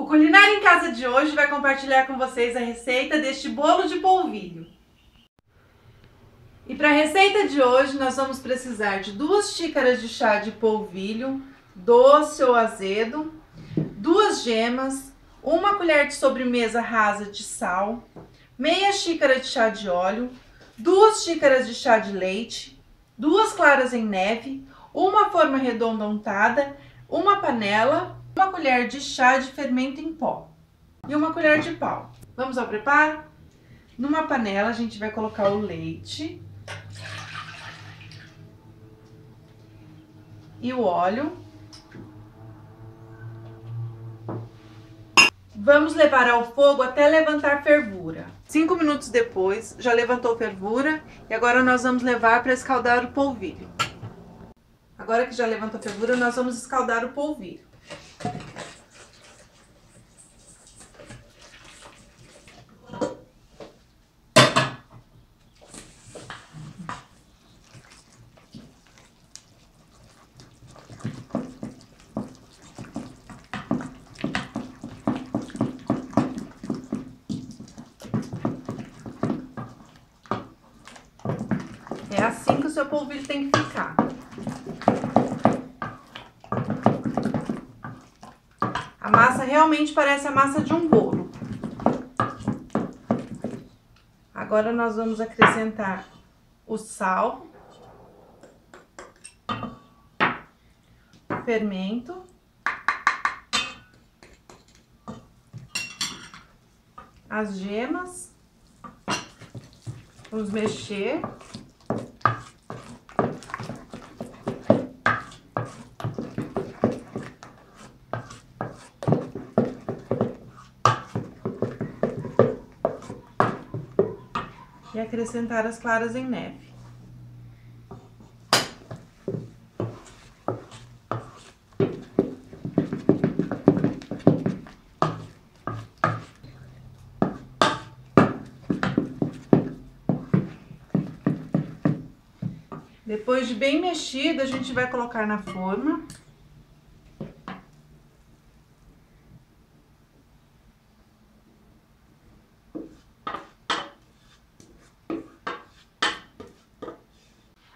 O Culinário em Casa de hoje vai compartilhar com vocês a receita deste bolo de polvilho. E para a receita de hoje nós vamos precisar de duas xícaras de chá de polvilho, doce ou azedo, duas gemas, uma colher de sobremesa rasa de sal, meia xícara de chá de óleo, duas xícaras de chá de leite, duas claras em neve, uma forma redonda untada, uma panela, uma colher de chá de fermento em pó e uma colher de pau. Vamos ao preparo? Numa panela a gente vai colocar o leite e o óleo. Vamos levar ao fogo até levantar fervura. Cinco minutos depois, já levantou fervura e agora nós vamos levar para escaldar o polvilho. Agora que já levantou fervura, nós vamos escaldar o polvilho. É assim que o seu polvilho tem que ficar. A massa realmente parece a massa de um bolo. Agora nós vamos acrescentar o sal, o fermento, as gemas, vamos mexer. E acrescentar as claras em neve. Depois de bem mexido, a gente vai colocar na forma.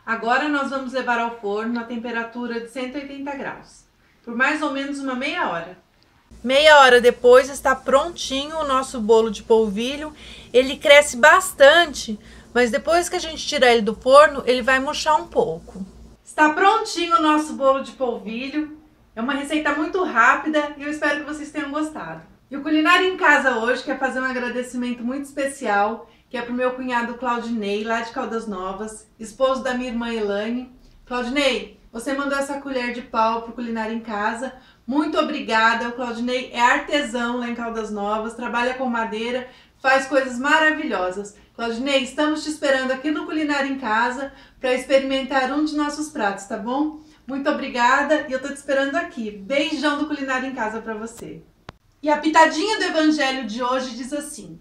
Agora nós vamos levar ao forno a temperatura de 180 graus, por mais ou menos uma meia hora. Meia hora depois está prontinho o nosso bolo de polvilho. Ele cresce bastante, mas depois que a gente tirar ele do forno, ele vai murchar um pouco. Está prontinho o nosso bolo de polvilho. É uma receita muito rápida e eu espero que vocês tenham gostado. E o Culinário em Casa hoje quer fazer um agradecimento muito especial que é pro meu cunhado Claudinei, lá de Caldas Novas, esposo da minha irmã Elane. Claudinei, você mandou essa colher de pau pro Culinária em Casa. Muito obrigada. O Claudinei é artesão lá em Caldas Novas, trabalha com madeira, faz coisas maravilhosas. Claudinei, estamos te esperando aqui no Culinária em Casa para experimentar um de nossos pratos, tá bom? Muito obrigada e eu tô te esperando aqui. Beijão do Culinária em Casa para você. E a pitadinha do evangelho de hoje diz assim: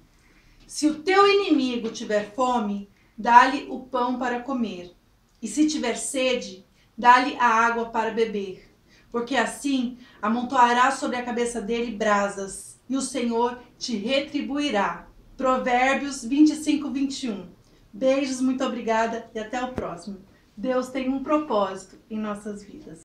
se o teu inimigo tiver fome, dá-lhe o pão para comer. E se tiver sede, dá-lhe a água para beber. Porque assim amontoará sobre a cabeça dele brasas, e o Senhor te retribuirá. Provérbios 25, 21. Beijos, muito obrigada e até o próximo. Deus tem um propósito em nossas vidas.